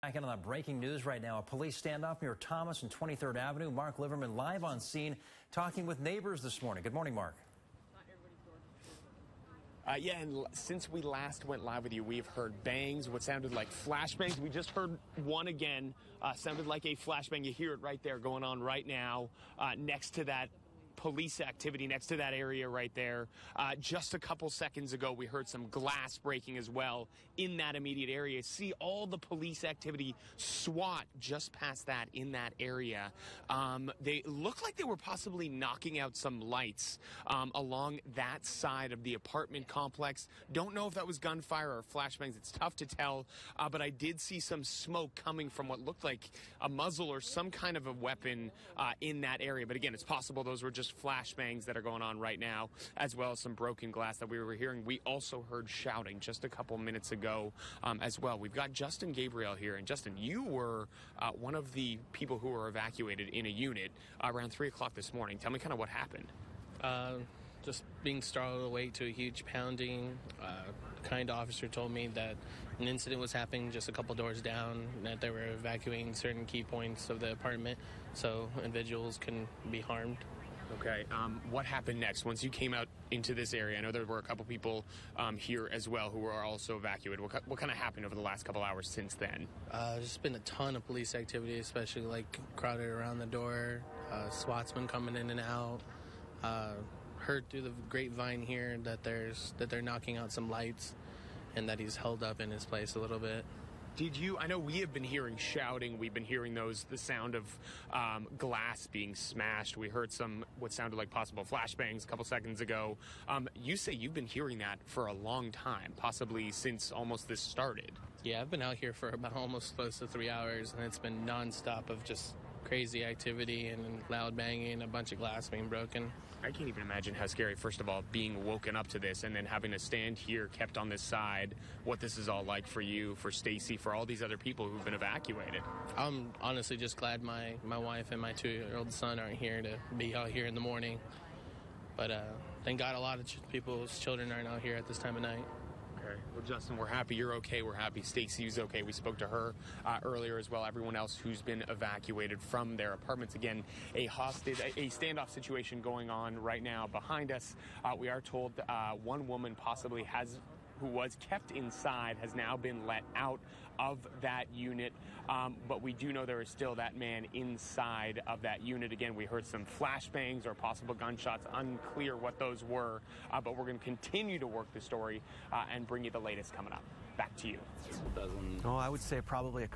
Back in on the breaking news right now. A police standoff near Thomas and 23rd Avenue. Marc Liverman live on scene talking with neighbors this morning. Good morning, Marc. Uh, yeah, and since we last went live with you, we've heard bangs, what sounded like flashbangs. We just heard one again, uh, sounded like a flashbang. You hear it right there going on right now uh, next to that police activity next to that area right there. Uh, just a couple seconds ago, we heard some glass breaking as well in that immediate area. See all the police activity, SWAT just past that in that area. Um, they look like they were possibly knocking out some lights um, along that side of the apartment complex. Don't know if that was gunfire or flashbangs. It's tough to tell, uh, but I did see some smoke coming from what looked like a muzzle or some kind of a weapon uh, in that area. But again, it's possible those were just just flashbangs that are going on right now, as well as some broken glass that we were hearing. We also heard shouting just a couple minutes ago um, as well. We've got Justin Gabriel here. And Justin, you were uh, one of the people who were evacuated in a unit around 3 o'clock this morning. Tell me kind of what happened. Uh, just being startled awake to a huge pounding. Uh, kind officer told me that an incident was happening just a couple doors down, that they were evacuating certain key points of the apartment so individuals can be harmed. Okay. Um, what happened next once you came out into this area? I know there were a couple people um, here as well who were also evacuated. What, what kind of happened over the last couple hours since then? Uh, there's been a ton of police activity, especially like crowded around the door, uh, SWATsmen coming in and out. Uh, heard through the grapevine here that there's that they're knocking out some lights, and that he's held up in his place a little bit. Did you? I know we have been hearing shouting. We've been hearing those, the sound of um, glass being smashed. We heard some what sounded like possible flashbangs a couple seconds ago. Um, you say you've been hearing that for a long time, possibly since almost this started. Yeah, I've been out here for about almost close to three hours, and it's been nonstop of just crazy activity and loud banging, a bunch of glass being broken. I can't even imagine how scary, first of all, being woken up to this and then having to stand here, kept on this side, what this is all like for you, for Stacy, for all these other people who've been evacuated. I'm honestly just glad my, my wife and my two year old son aren't here to be out here in the morning. But uh, thank God a lot of ch- people's children aren't out here at this time of night. Okay. Well, Justin, we're happy you're okay. We're happy Stacy's okay. We spoke to her uh, earlier as well. Everyone else who's been evacuated from their apartments. Again, a hostage, a, standoff situation going on right now behind us. Uh, we are told uh, one woman possibly has who was kept inside has now been let out of that unit. Um, but we do know there is still that man inside of that unit. Again, we heard some flashbangs or possible gunshots. Unclear what those were. Uh, but we're going to continue to work the story uh, and bring you the latest coming up. Back to you. Oh, I would say probably a